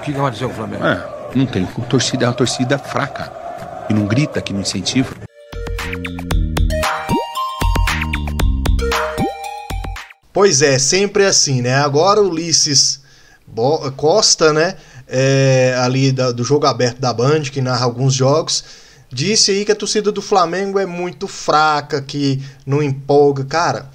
que vai dizer o Flamengo? É, não tem. A torcida é uma torcida fraca. Que não grita, que não incentiva. Pois é, sempre assim, né? Agora o Ulisses Bo- Costa, né? é, ali da- do jogo aberto da Band, que narra alguns jogos, disse aí que a torcida do Flamengo é muito fraca, que não empolga. Cara,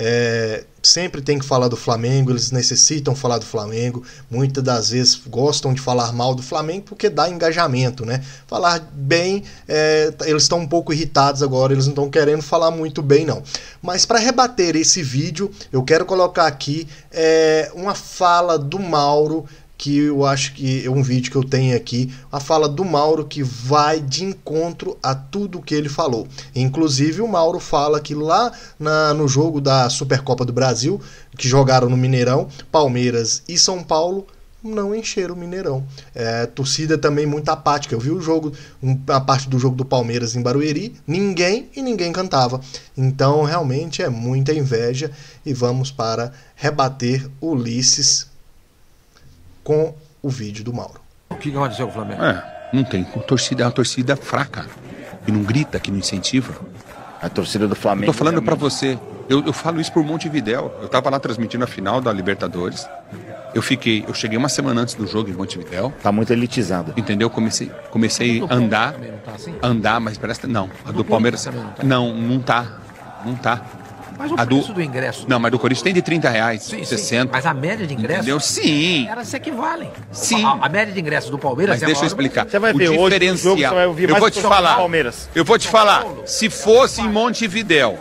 é, sempre tem que falar do Flamengo, eles necessitam falar do Flamengo. Muitas das vezes gostam de falar mal do Flamengo porque dá engajamento, né? Falar bem, é, eles estão um pouco irritados agora, eles não estão querendo falar muito bem, não. Mas para rebater esse vídeo, eu quero colocar aqui é, uma fala do Mauro que eu acho que é um vídeo que eu tenho aqui, a fala do Mauro que vai de encontro a tudo que ele falou. Inclusive o Mauro fala que lá na- no jogo da Supercopa do Brasil, que jogaram no Mineirão, Palmeiras e São Paulo não encheram o Mineirão. É, torcida também muito apática. Eu vi o jogo, a parte do jogo do Palmeiras em Barueri, ninguém e ninguém cantava. Então realmente é muita inveja e vamos para rebater Ulisses com o vídeo do Mauro. O que vai dizer o Flamengo? É, não tem. A torcida é uma torcida fraca. Que não grita, que não incentiva. A torcida do Flamengo. Eu tô falando pra realmente- você. Eu, eu falo isso por Montevidéu. Eu tava lá transmitindo a final da Libertadores. Eu fiquei, eu cheguei uma semana antes do jogo em Montevidéu. Tá muito elitizado. Entendeu? Comecei, comecei a andar, Também não tá assim? andar, mas parece não. A do do Palmeiras não tá. não, não tá, não tá. Mas o A do- preço do ingresso. Não, mas do Corinthians tem de 30 reais, Sim, sim. 60. Mas a média de ingresso. Entendeu? Sim. Elas se equevalem. Sim. A, a média de ingresso do Palmeiras Mas é deixa eu explicar. Você vai o ver, hoje no diferencial. jogo você vai ouvir eu mais vou te do falar. Palmeiras. Eu vou te falar. Se fosse em Montevidéu,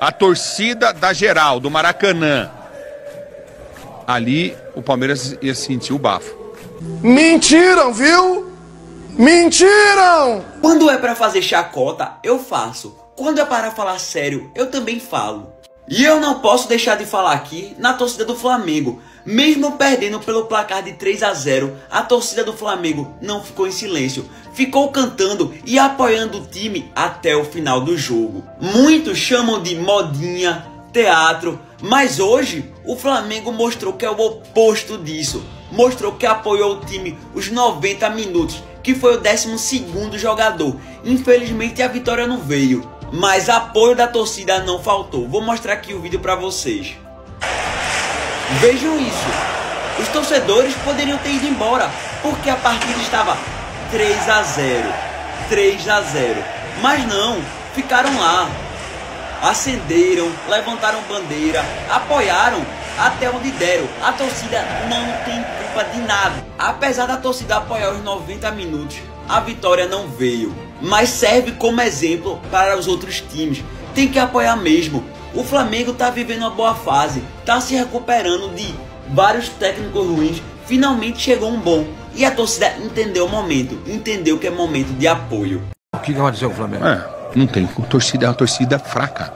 a torcida da geral, do Maracanã, ali o Palmeiras ia sentir o bafo. Mentiram, viu? Mentiram! Quando é pra fazer chacota, eu faço. Quando é para falar sério, eu também falo. E eu não posso deixar de falar aqui na torcida do Flamengo. Mesmo perdendo pelo placar de 3 a 0, a torcida do Flamengo não ficou em silêncio. Ficou cantando e apoiando o time até o final do jogo. Muitos chamam de modinha, teatro, mas hoje o Flamengo mostrou que é o oposto disso. Mostrou que apoiou o time os 90 minutos, que foi o 12º jogador. Infelizmente a vitória não veio, mas apoio da torcida não faltou. Vou mostrar aqui o vídeo para vocês. Vejam isso. Os torcedores poderiam ter ido embora, porque a partida estava 3 a 0. 3 a 0. Mas não, ficaram lá. Acenderam, levantaram bandeira, apoiaram até onde deram. A torcida não tem culpa de nada. Apesar da torcida apoiar os 90 minutos, a vitória não veio. Mas serve como exemplo para os outros times. Tem que apoiar mesmo. O Flamengo tá vivendo uma boa fase, tá se recuperando de vários técnicos ruins. Finalmente chegou um bom. E a torcida entendeu o momento, entendeu que é momento de apoio. O que vai dizer o Flamengo? É, não tem. A torcida é uma torcida fraca.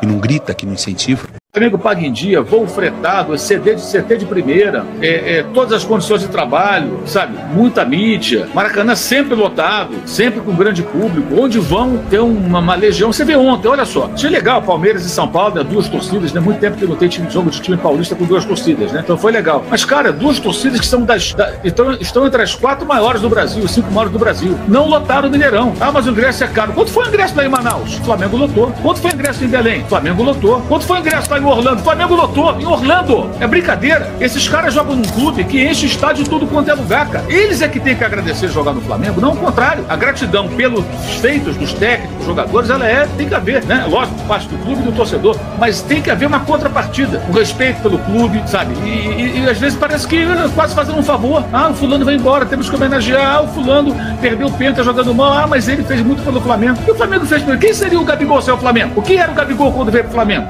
Que não grita, que não incentiva. O Flamengo paga em dia, voo fretado, CD de CT de primeira, é, é, todas as condições de trabalho, sabe? Muita mídia. Maracanã sempre lotado, sempre com grande público. Onde vão ter uma, uma legião. Você vê ontem, olha só. Achei legal, Palmeiras e São Paulo, né? duas torcidas, né? Muito tempo que não tem time de jogo de time paulista com duas torcidas, né? Então foi legal. Mas, cara, duas torcidas que são das. da- estão, estão entre as quatro maiores do Brasil, cinco maiores do Brasil. Não lotaram o Mineirão. Ah, mas o ingresso é caro. Quanto foi o ingresso lá em Manaus? Flamengo lotou. Quanto foi o ingresso em Belém? Flamengo lotou. Quanto foi o ingresso lá em Orlando? Flamengo lotou. Em Orlando. É brincadeira. Esses caras jogam num clube que enche estádio de tudo quanto é lugar, cara. Eles é que tem que agradecer jogar no Flamengo, não o contrário. A gratidão pelos feitos dos técnicos, dos jogadores, ela é, tem que haver, né? Lógico, parte do clube e do torcedor. Mas tem que haver uma contrapartida. O respeito pelo clube, sabe? E, e- e às vezes parece que eh, quase fazendo um favor. Ah, o fulano vai embora, temos que homenagear. Ah, o fulano perdeu o penta jogando mal. Ah, mas ele fez muito pelo Flamengo. E o Flamengo fez pelo. Quem seria o Gabigol sem o Flamengo? O que era o Gabigol quando veio pro Flamengo?